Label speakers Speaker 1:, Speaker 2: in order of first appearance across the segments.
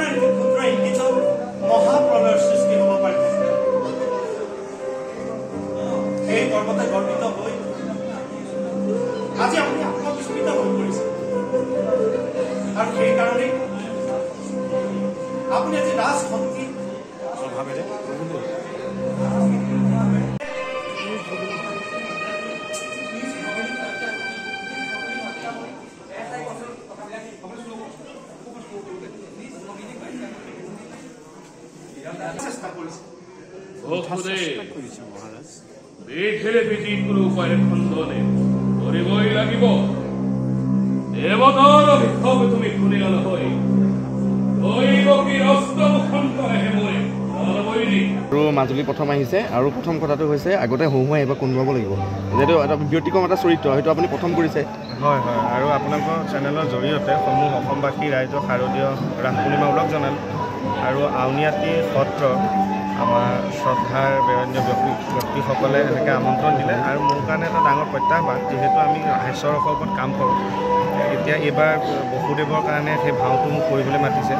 Speaker 1: আপোনাৰ এটি ক্ষুদ্ৰ ইংগিতত মহাপ্ৰলয়ৰ সৃষ্টি হ'ব পাৰে সেই গৰ্বতে গৰ্বিত হৈ আজি আপুনি আত্মবিস্মিত হৈ পৰিছে আৰু সেইকাৰণে আপুনি আজি ৰাজশক্তি স্বভাৱেৰে
Speaker 2: কোনো খণ্ডনে কৰিবই লাগিব দেৱতাৰ তুমি নহয়
Speaker 3: আৰু মাজুলী প্ৰথম আহিছে আৰু প্ৰথম কথাটো হৈছে আগতে হুঁহুৱাই এইবাৰ কোনোবাব লাগিব? যিহেতু এটা ব্যতিক্ৰম এটা চৰিত্ৰ সেইটো আপুনি প্ৰথম কৰিছে।
Speaker 4: হয় হয়। আৰু আপোনালোকৰ চেনেলৰ জৰিয়তে সমূহ অসমবাসী ৰাইজক শাৰদীয় ৰাস পূৰ্ণিমা ওলগ জনালোঁ। আৰু আউনীআটী সত্ৰ আমাৰ শ্ৰদ্ধাৰ বেৰণ্য ব্যক্তি ব্যক্তিসকলে এনেকৈ আমন্ত্ৰণ দিলে আৰু মোৰ কাৰণে এটা ডাঙৰ প্ৰত্যাহ্বান যিহেতু আমি হাস্যৰসৰ ওপৰত কাম কৰোঁ। এতিয়া এইবাৰ বসুদেৱৰ কাৰণে সেই ভাওটো মোক কৰিবলৈ মাতিছে।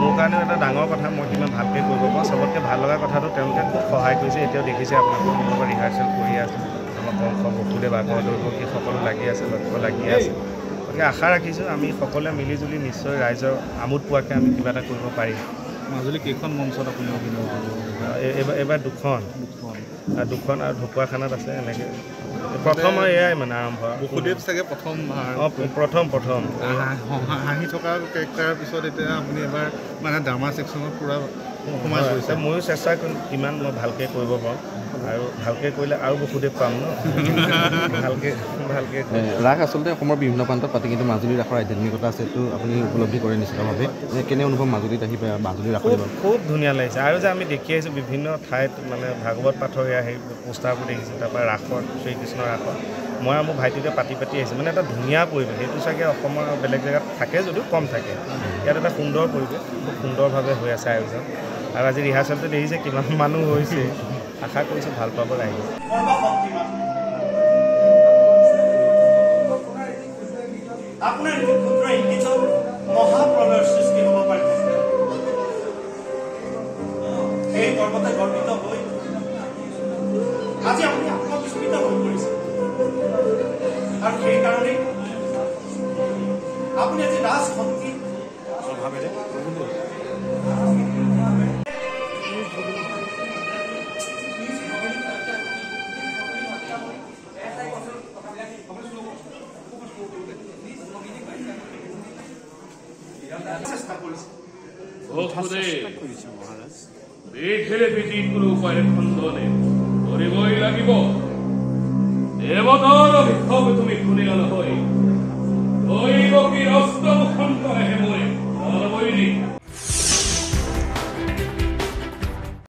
Speaker 4: মোৰ কাৰণেও এটা ডাঙৰ কথা মই সিমান ভালকৈ কৰিব পাৰোঁ। চবতকৈ ভাল লগা কথাটো তেওঁলোকে খুব সহায় কৰিছে এতিয়াও দেখিছে আপোনালোকে মোৰ লগত ৰিহাৰ্চেল কৰি আছে। আমাৰ কংস বসুদেৱ আগৰ দৈৱকী সকলো লাগি আছে লক্ষ্য লাগি আছে। গতিকে আশা ৰাখিছোঁ আমি সকলোৱে মিলিজুলি নিশ্চয় ৰাইজৰ আমোদ পোৱাকৈ আমি কিবা এটা কৰিব পাৰিম।
Speaker 5: মাজুলী কেইখন মঞ্চত আপুনি অভিনয় কৰিব?
Speaker 4: এইবাৰ এইবাৰ দুখন। আৰু দুখন আৰু ঢকুৱাখানাত আছে এনেকৈ। প্ৰথম আৰু এয়াই মানে আৰম্ভ।
Speaker 5: বসুদেৱ চাগে প্ৰথম
Speaker 4: অঁ প্ৰথম প্ৰথম।
Speaker 5: হাঁহি হাঁহি থকা কেৰেক্টাৰৰ পিছত এতিয়া আপুনি এবাৰ মানে ড্ৰামা ছেকশ্যনত পূৰা সোমাই পৰিছে
Speaker 4: ময়ো চেষ্টা কৰিম কিমান মই ভালকৈ কৰিব পাৰোঁ। আৰু ভালকৈ কৰিলে আৰু বসুদেৱ পাম ন? ভালকৈ ভালকৈ
Speaker 3: ৰাস আচলতে অসমৰ বিভিন্ন প্ৰান্তত পাতে কিন্তু মাজুলী ৰাসৰ আধ্যাত্মিকতা আছে এইটো আপুনি উপলব্ধি কৰে নিশ্চিতভাৱে। কেনে অনুভৱ মাজুলীত আহি মাজুলী ৰাসৰ
Speaker 4: খুব ধুনীয়া লাগিছে। আৰু যে আমি দেখি আহিছোঁ বিভিন্ন ঠাইত মানে ভাগৱত পাঠৰ সেই পোষ্টাৰবোৰ দেখিছোঁ তাৰপৰা ৰাসত শ্ৰীকৃষ্ণৰ ৰাসত মই আৰু মোৰ ভাইটিতে পাতি পাতি আহিছোঁ। মানে এটা ধুনীয়া পৰিৱেশ। সেইটো চাগে অসমৰ বেলেগ জেগাত থাকে যদিও কম থাকে। ইয়াত এটা সুন্দৰ পৰিৱেশ খুব সুন্দৰভাৱে হৈ আছে আয়োজন। আৰু আজি ৰিহাৰ্চেলটো দেখিছে কিমান মানুহ হৈছে। আশা কৰিছোঁ ভাল পাব ৰাইজে
Speaker 1: সৰ্বশক্তিমান আপোনাৰ এটি ক্ষুদ্ৰ ইংগিতত মহাপ্ৰলয়ৰ সৃষ্টি হ'ব পাৰে। সেই গৰ্বতে গৰ্বিত হৈ আজি আপুনি আত্মবিস্মিত হৈ পৰিছে। আৰু সেইকাৰণে আপুনি আজি ৰাজশক্তি স্বভাৱেৰে
Speaker 2: 덕분에 내 텔레비디 그룹과의 판단에 어리고이 라기고 내보다 너를 더부터 미꾸네 하나 허이 너희 먹기라